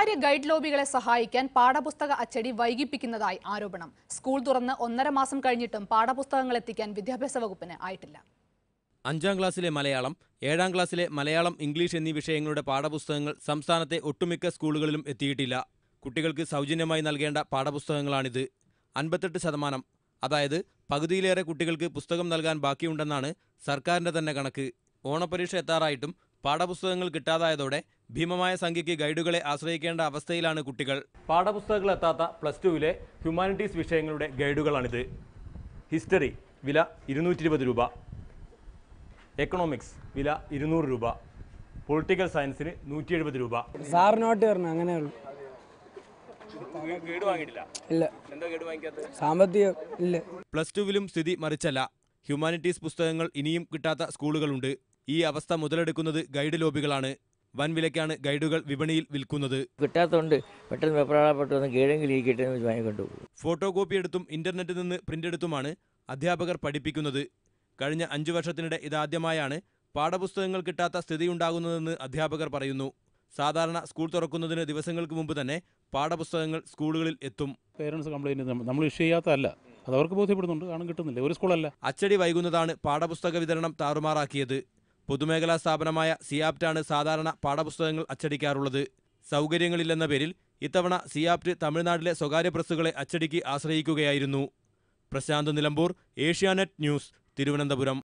സ്വകാര്യ ഗൈഡ് ലോബികളെ സഹായിക്കാൻ പാഠപുസ്തക അച്ചടി വൈകിപ്പിക്കുന്നതായി ആരോപണം. സ്കൂൾ തുറന്ന് ഒന്നര മാസം കഴിഞ്ഞിട്ടും പാഠപുസ്തകങ്ങൾ എത്തിക്കാൻ വിദ്യാഭ്യാസ വകുപ്പിന് ആയിട്ടില്ല. അഞ്ചാം ക്ലാസ്സിലെ മലയാളം ഏഴാം ക്ലാസ്സിലെ മലയാളം ഇംഗ്ലീഷ് എന്നീ വിഷയങ്ങളുടെ പാഠപുസ്തകങ്ങൾ സംസ്ഥാനത്തെ ഒട്ടുമിക്ക സ്കൂളുകളിലും എത്തിയിട്ടില്ല. കുട്ടികൾക്ക് സൗജന്യമായി നൽകേണ്ട പാഠപുസ്തകങ്ങളാണിത്. അൻപത്തെട്ട് ശതമാനം അതായത് പകുതിയിലേറെ കുട്ടികൾക്ക് പുസ്തകം നൽകാൻ ബാക്കിയുണ്ടെന്നാണ് സർക്കാരിന്റെ തന്നെ കണക്ക്. ഓണപരീക്ഷ എത്താറായിട്ടും പാഠപുസ്തകങ്ങൾ കിട്ടാതായതോടെ ഭീമമായ സംഖ്യയ്ക്ക് ഗൈഡുകളെ ആശ്രയിക്കേണ്ട അവസ്ഥയിലാണ് കുട്ടികൾ. പാഠപുസ്തകങ്ങൾ എത്താത്ത പ്ലസ് ടുവിലെ ഹ്യൂമാനിറ്റീസ് വിഷയങ്ങളുടെ ഗൈഡുകളാണിത്. ഹിസ്റ്ററി വില ഇരുന്നൂറ്റി ഇരുപത് രൂപ. എക്കണോമിക്സ് വില ഇരുന്നൂറ് രൂപ. പൊളിറ്റിക്കൽ സയൻസിന് നൂറ്റി എഴുപത് രൂപ. സാറിനോട്ട് വരണം അങ്ങനെ ഉള്ളൂ. ഗൈഡ് വാങ്ങിയിട്ടില്ല? ഇല്ല. സാമ്പത്തികം ഇല്ല. പ്ലസ് ടുവിലും സ്ഥിതി മറിച്ചല്ല. ഹ്യൂമാനിറ്റീസ് പുസ്തകങ്ങൾ ഇനിയും കിട്ടാത്ത സ്കൂളുകളുണ്ട്. ഈ അവസ്ഥ മുതലെടുക്കുന്നത് ഗൈഡ് ലോബികളാണ്. വൻ വിലയ്ക്കാണ് ഗൈഡുകൾ വിപണിയിൽ വിൽക്കുന്നത്. കിട്ടാത്തതുകൊണ്ട് പെട്ടെന്ന് വെപ്രാളപ്പെട്ട് വന്ന് കീഴെങ്കിലും ഈ കിട്ടുന്ന വാങ്ങിക്കൊണ്ട് ഫോട്ടോ കോപ്പി എടുത്തും ഇന്റർനെറ്റിൽ നിന്ന് പ്രിന്റ് എടുത്തുമാണ് അധ്യാപകർ പഠിപ്പിക്കുന്നത്. കഴിഞ്ഞ അഞ്ചു വർഷത്തിനിടെ ഇതാദ്യമായാണ് പാഠപുസ്തകങ്ങൾ കിട്ടാത്ത സ്ഥിതിയുണ്ടാകുന്നതെന്ന് അധ്യാപകർ പറയുന്നു. സാധാരണ സ്കൂൾ തുറക്കുന്നതിന് ദിവസങ്ങൾക്ക് മുമ്പ് തന്നെ പാഠപുസ്തകങ്ങൾ സ്കൂളുകളിൽ എത്തും. പേരൻസ് കംപ്ലൈന്റ് നമ്മൾ ഇഷ്യൂ ചെയ്യാത്തതല്ല. അത് അവർക്ക് ബോധ്യപ്പെടുന്നുണ്ട് കാണും കിട്ടുന്നില്ല. ഒരു സ്കൂളല്ല. അച്ചടി വൈകുന്നതാണ് പാഠപുസ്തക വിതരണം താറുമാറാക്കിയത്. പൊതുമേഖലാ സ്ഥാപനമായ സിയാപ്റ്റാണ് സാധാരണ പാഠപുസ്തകങ്ങൾ അച്ചടിക്കാറുള്ളത്. സൗകര്യങ്ങളില്ലെന്ന പേരിൽ ഇത്തവണ സിയാപ്റ്റ് തമിഴ്നാട്ടിലെ സ്വകാര്യ പ്രസ്സുകളെ അച്ചടിക്ക് ആശ്രയിക്കുകയായിരുന്നു. പ്രശാന്ത് നിലമ്പൂർ ഏഷ്യാനെറ്റ് ന്യൂസ് തിരുവനന്തപുരം.